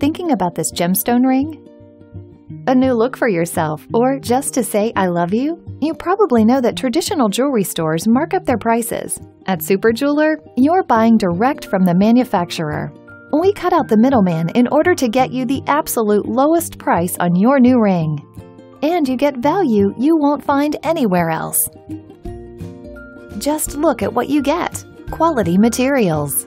Thinking about this gemstone ring? A new look for yourself, or just to say I love you? You probably know that traditional jewelry stores mark up their prices. At Super Jeweler, you're buying direct from the manufacturer. We cut out the middleman in order to get you the absolute lowest price on your new ring. And you get value you won't find anywhere else. Just look at what you get. Quality materials,